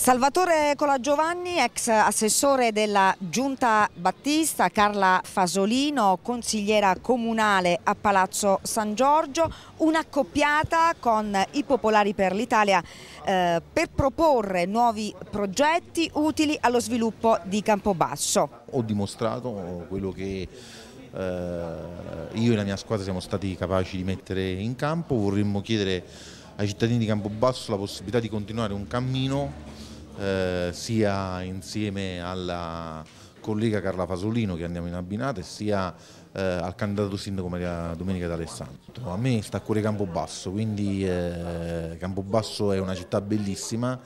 Salvatore Colagiovanni, ex assessore della Giunta Battista, Carla Fasolino, consigliera comunale a Palazzo San Giorgio, un'accoppiata con i Popolari per l'Italia eh, per proporre nuovi progetti utili allo sviluppo di Campobasso. Ho dimostrato quello che eh, io e la mia squadra siamo stati capaci di mettere in campo, vorremmo chiedere ai cittadini di Campobasso la possibilità di continuare un cammino eh, sia insieme alla collega Carla Fasolino che andiamo in abbinata sia eh, al candidato sindaco Maria Domenica D'Alessandro. A me sta a cuore Campobasso, quindi eh, Campobasso è una città bellissima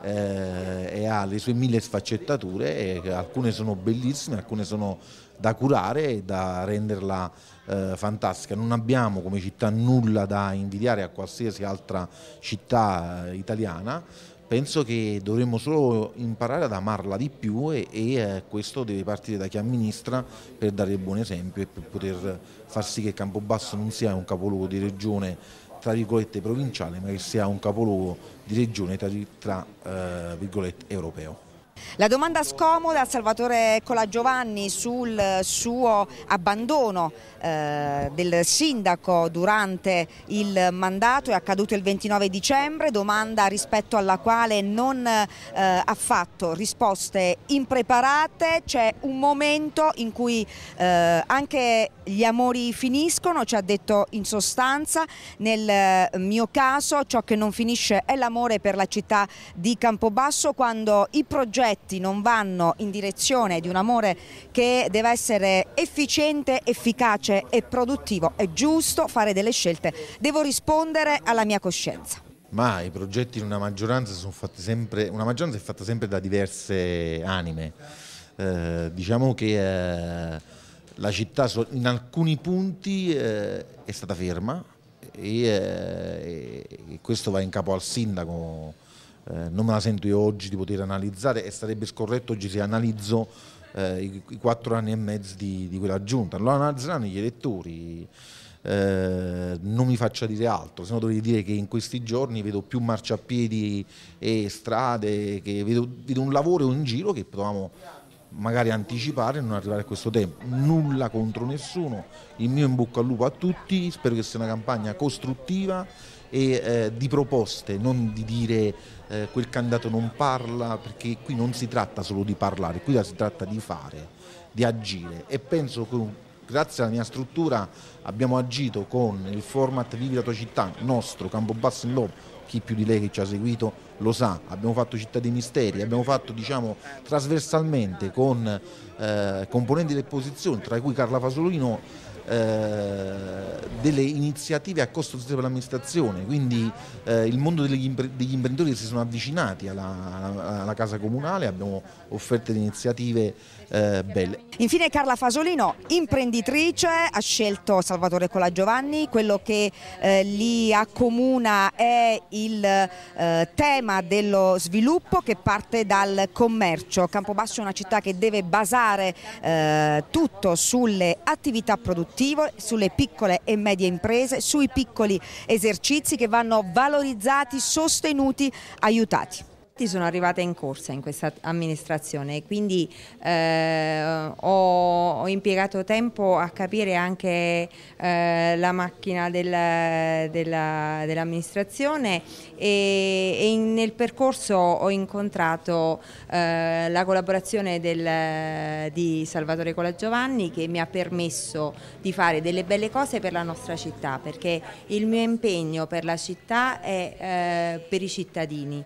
eh, e ha le sue mille sfaccettature, alcune sono bellissime, alcune sono da curare e da renderla eh, fantastica. Non abbiamo come città nulla da invidiare a qualsiasi altra città eh, italiana, penso che dovremmo solo imparare ad amarla di più e, e eh, questo deve partire da chi amministra per dare il buon esempio e per poter far sì che Campobasso non sia un capoluogo di regione tra virgolette provinciale ma che sia un capoluogo di regione tra, tra eh, virgolette europeo. La domanda scomoda a Salvatore Colagiovanni sul suo abbandono eh, del sindaco durante il mandato. È accaduto il 29 dicembre, domanda rispetto alla quale non eh, ha fatto risposte impreparate, c'è un momento in cui eh, anche gli amori finiscono, ci ha detto in sostanza, nel mio caso ciò che non finisce è l'amore per la città di Campobasso quando i progetti progetti non vanno in direzione di un amore che deve essere efficiente, efficace e produttivo, è giusto fare delle scelte, devo rispondere alla mia coscienza. Ma i progetti in una maggioranza sono fatti sempre, una maggioranza è fatta sempre da diverse anime. Eh, diciamo che eh, la città in alcuni punti eh, è stata ferma e, eh, e questo va in capo al sindaco eh, non me la sento io oggi di poter analizzare e sarebbe scorretto oggi se analizzo eh, i, i, quattro anni e mezzo di, di quella giunta, lo analizzeranno gli elettori. Eh, non mi faccia dire altro, se no dovrei dire che in questi giorni vedo più marciapiedi e strade, che vedo, vedo un lavoro in giro che potevamo magari anticipare e non arrivare a questo tempo. Nulla contro nessuno, il mio in bocca al lupo a tutti, spero che sia una campagna costruttiva e eh, di proposte, non di dire eh, quel candidato non parla, perché qui non si tratta solo di parlare, qui si tratta di fare, di agire. E penso che grazie alla mia struttura abbiamo agito con il format Vivi la tua città, nostro, Campobasso in Lobo, chi più di lei che ci ha seguito lo sa, abbiamo fatto Città dei Misteri, abbiamo fatto diciamo, trasversalmente con eh, componenti delle posizioni, tra cui Carla Fasolino, delle iniziative a costo zero per l'amministrazione, quindi eh, il mondo degli, impre degli, imprenditori si sono avvicinati alla, alla, alla casa comunale, abbiamo offerto delle iniziative eh, belle. Infine Carla Fasolino, imprenditrice, ha scelto Salvatore Colagiovanni, quello che eh, li accomuna è il eh, tema dello sviluppo che parte dal commercio. Campobasso è una città che deve basare eh, tutto sulle attività produttive produttivo, sulle piccole e medie imprese, sui piccoli esercizi che vanno valorizzati, sostenuti, aiutati sono arrivata in corsa in questa amministrazione, quindi eh, ho, ho, impiegato tempo a capire anche eh, la macchina dell'amministrazione dell e, e in, nel percorso ho incontrato eh, la collaborazione del, di Salvatore Colagiovanni che mi ha permesso di fare delle belle cose per la nostra città perché il mio impegno per la città è eh, per i cittadini.